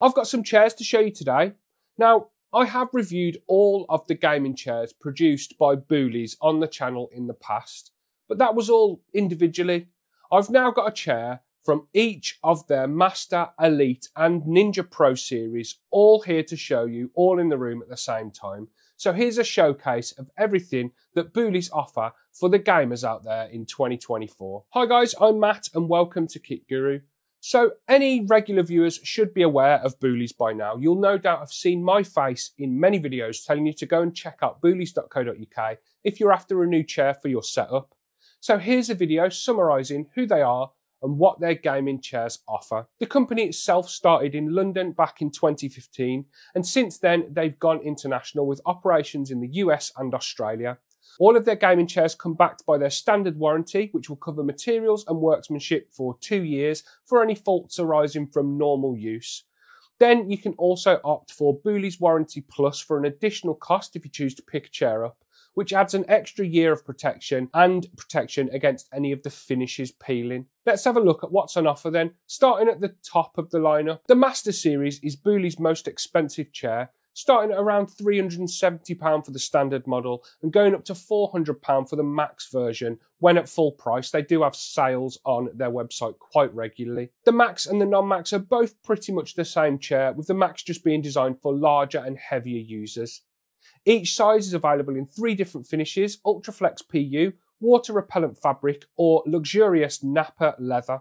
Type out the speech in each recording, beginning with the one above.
I've got some chairs to show you today. Now, I have reviewed all of the gaming chairs produced by Boulies on the channel in the past, but that was all individually. I've now got a chair from each of their Master, Elite and Ninja Pro series, all here to show you, all in the room at the same time. So here's a showcase of everything that Boulies offer for the gamers out there in 2024. Hi guys, I'm Mat and welcome to KitGuru. So any regular viewers should be aware of Boulies by now. You'll no doubt have seen my face in many videos telling you to go and check out boulies.co.uk if you're after a new chair for your setup. So here's a video summarising who they are and what their gaming chairs offer. The company itself started in London back in 2015, and since then they've gone international with operations in the US and Australia. All of their gaming chairs come backed by their standard warranty, which will cover materials and workmanship for two years for any faults arising from normal use. Then you can also opt for Boulies Warranty Plus for an additional cost if you choose to pick a chair up which adds an extra year of protection and protection against any of the finishes peeling. Let's have a look at what's on offer then. Starting at the top of the lineup, the Master Series is Boulies' most expensive chair, starting at around £370 for the standard model and going up to £400 for the max version when at full price. They do have sales on their website quite regularly. The max and the non-max are both pretty much the same chair, with the max just being designed for larger and heavier users. Each size is available in three different finishes, Ultraflex PU, water repellent fabric, or luxurious Nappa leather.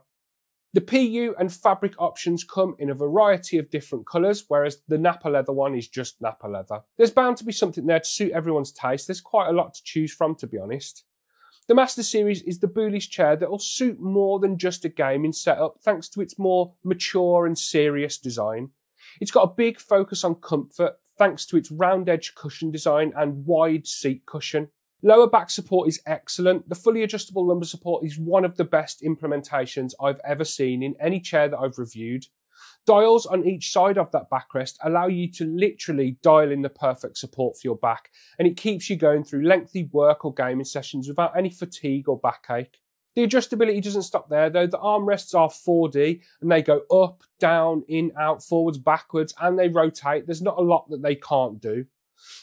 The PU and fabric options come in a variety of different colours, whereas the Nappa leather one is just Nappa leather. There's bound to be something there to suit everyone's taste. There's quite a lot to choose from, to be honest. The Master Series is the Boulies chair that will suit more than just a gaming setup thanks to its more mature and serious design. It's got a big focus on comfort, thanks to its round edge cushion design and wide seat cushion. Lower back support is excellent. The fully adjustable lumbar support is one of the best implementations I've ever seen in any chair that I've reviewed. Dials on each side of that backrest allow you to literally dial in the perfect support for your back, and it keeps you going through lengthy work or gaming sessions without any fatigue or backache. The adjustability doesn't stop there though. The armrests are 4D and they go up, down, in, out, forwards, backwards, and they rotate. There's not a lot that they can't do.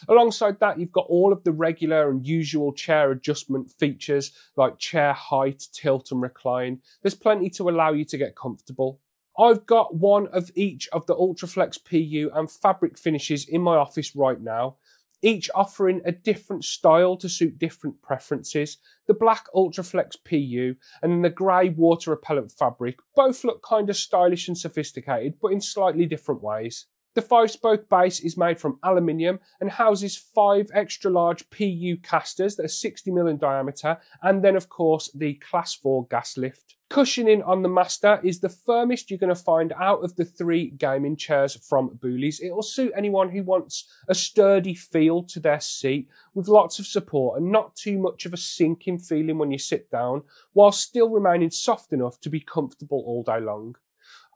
Alongside that, you've got all of the regular and usual chair adjustment features like chair height, tilt and recline. There's plenty to allow you to get comfortable. I've got one of each of the Ultraflex PU and fabric finishes in my office right now each offering a different style to suit different preferences. The black Ultraflex PU and the grey water repellent fabric both look kind of stylish and sophisticated, but in slightly different ways. The five spoke base is made from aluminium and houses five extra large PU casters that are 60mm in diameter, and then, of course, the Class 4 gas lift. Cushioning on the Master is the firmest you're going to find out of the three gaming chairs from Boulies. It will suit anyone who wants a sturdy feel to their seat with lots of support and not too much of a sinking feeling when you sit down, while still remaining soft enough to be comfortable all day long.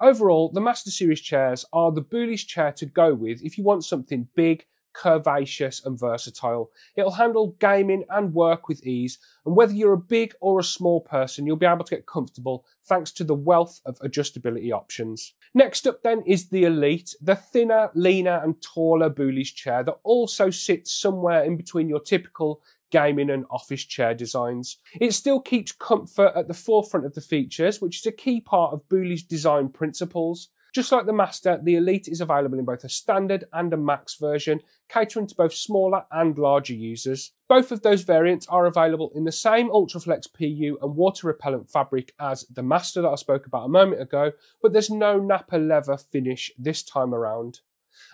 Overall, the Master Series chairs are the Boulies chair to go with if you want something big, curvaceous and versatile. It'll handle gaming and work with ease, and whether you're a big or a small person, you'll be able to get comfortable thanks to the wealth of adjustability options. Next up then is the Elite, the thinner, leaner and taller Boolies chair that also sits somewhere in between your typical gaming and office chair designs. It still keeps comfort at the forefront of the features, which is a key part of Boulies' design principles. Just like the Master, the Elite is available in both a standard and a max version, catering to both smaller and larger users. Both of those variants are available in the same Ultraflex PU and water repellent fabric as the Master that I spoke about a moment ago, but there's no Nappa leather finish this time around.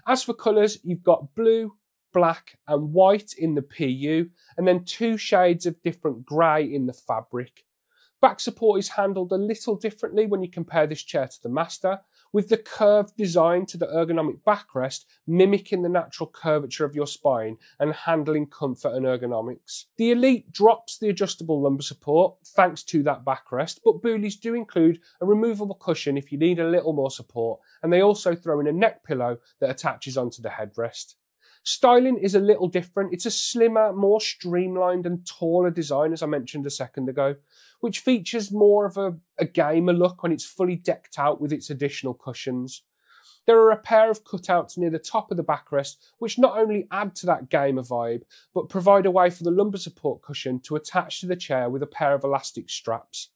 As for colours, you've got blue, black and white in the PU, and then two shades of different grey in the fabric. Back support is handled a little differently when you compare this chair to the Master, with the curved design to the ergonomic backrest mimicking the natural curvature of your spine and handling comfort and ergonomics. The Elite drops the adjustable lumbar support thanks to that backrest, but Boulies do include a removable cushion if you need a little more support, and they also throw in a neck pillow that attaches onto the headrest. Styling is a little different. It's a slimmer, more streamlined and taller design, as I mentioned a second ago, which features more of a, a gamer look when it's fully decked out with its additional cushions. There are a pair of cutouts near the top of the backrest which not only add to that gamer vibe, but provide a way for the lumbar support cushion to attach to the chair with a pair of elastic straps.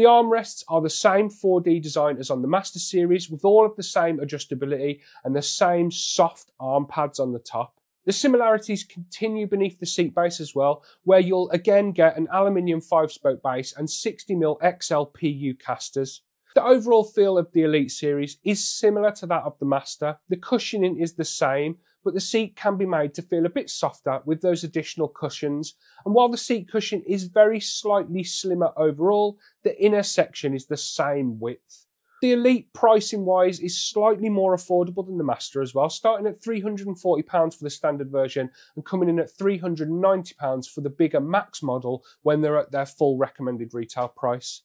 The armrests are the same 4D design as on the Master Series with all of the same adjustability and the same soft arm pads on the top. The similarities continue beneath the seat base as well, where you'll again get an aluminium 5-spoke base and 60mm XLPU casters. The overall feel of the Elite series is similar to that of the Master. The cushioning is the same, but the seat can be made to feel a bit softer with those additional cushions. And while the seat cushion is very slightly slimmer overall, the inner section is the same width. The Elite pricing wise is slightly more affordable than the Master as well, starting at £340 for the standard version and coming in at £390 for the bigger Max model when they're at their full recommended retail price.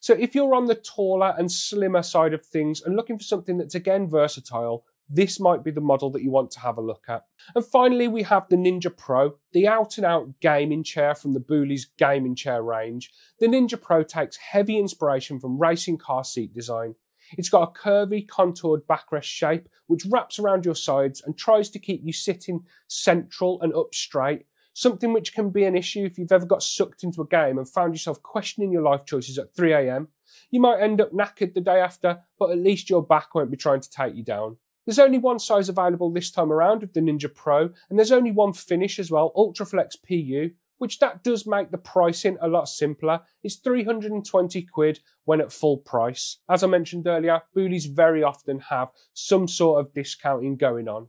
So if you're on the taller and slimmer side of things and looking for something that's again versatile, this might be the model that you want to have a look at. And finally, we have the Ninja Pro, the out and out gaming chair from the Boulies gaming chair range. The Ninja Pro takes heavy inspiration from racing car seat design. It's got a curvy, contoured backrest shape which wraps around your sides and tries to keep you sitting central and up straight, something which can be an issue if you've ever got sucked into a game and found yourself questioning your life choices at 3am. You might end up knackered the day after, but at least your back won't be trying to take you down. There's only one size available this time around with the Ninja Pro, and there's only one finish as well, Ultraflex PU, which that does make the pricing a lot simpler. It's 320 quid when at full price. As I mentioned earlier, Boulies very often have some sort of discounting going on.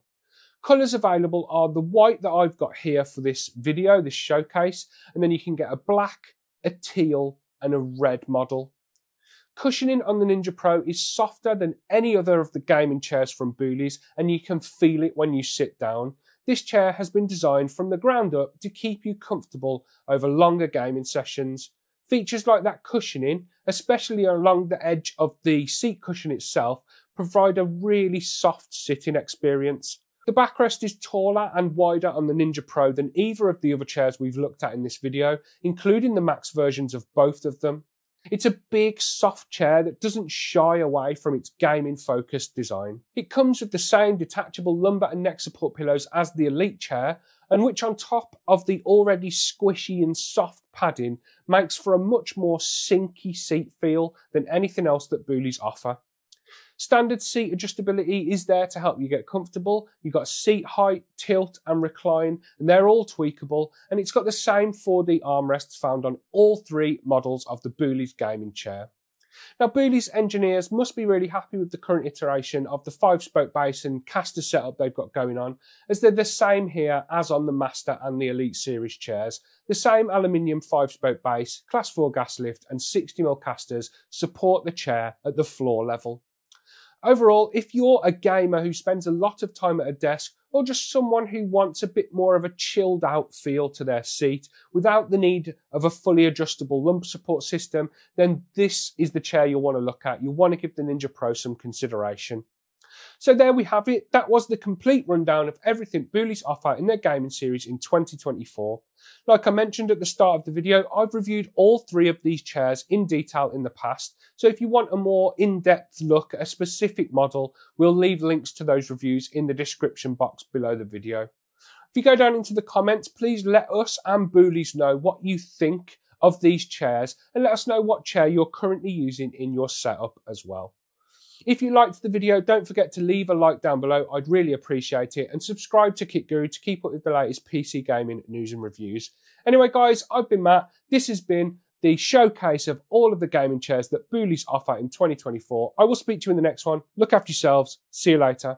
Colours available are the white that I've got here for this video, this showcase, and then you can get a black, a teal, and a red model. Cushioning on the Ninja Pro is softer than any other of the gaming chairs from Boulies and you can feel it when you sit down. This chair has been designed from the ground up to keep you comfortable over longer gaming sessions. Features like that cushioning, especially along the edge of the seat cushion itself, provide a really soft sitting experience. The backrest is taller and wider on the Ninja Pro than either of the other chairs we've looked at in this video, including the Max versions of both of them. It's a big, soft chair that doesn't shy away from its gaming focused design. It comes with the same detachable lumbar and neck support pillows as the Elite chair, and which on top of the already squishy and soft padding makes for a much more sinky seat feel than anything else that Boulies offer. Standard seat adjustability is there to help you get comfortable. You've got seat height, tilt and recline, and they're all tweakable. And it's got the same 4D armrests found on all three models of the Boulies gaming chair. Now, Boulies' engineers must be really happy with the current iteration of the five-spoke base and caster setup they've got going on, as they're the same here as on the Master and the Elite Series chairs. The same aluminium five-spoke base, class 4 gas lift and 60mm casters support the chair at the floor level. Overall, if you're a gamer who spends a lot of time at a desk or just someone who wants a bit more of a chilled out feel to their seat without the need of a fully adjustable lumbar support system, then this is the chair you'll want to look at. You'll want to give the Ninja Pro some consideration. So there we have it. That was the complete rundown of everything Boulies offer in their gaming series in 2024. Like I mentioned at the start of the video, I've reviewed all three of these chairs in detail in the past. So if you want a more in-depth look at a specific model, we'll leave links to those reviews in the description box below the video. If you go down into the comments, please let us and Boulies know what you think of these chairs and let us know what chair you're currently using in your setup as well. If you liked the video, don't forget to leave a like down below. I'd really appreciate it. And subscribe to KitGuru to keep up with the latest PC gaming news and reviews. Anyway, guys, I've been Mat. This has been the showcase of all of the gaming chairs that Boulies offer in 2024. I will speak to you in the next one. Look after yourselves. See you later.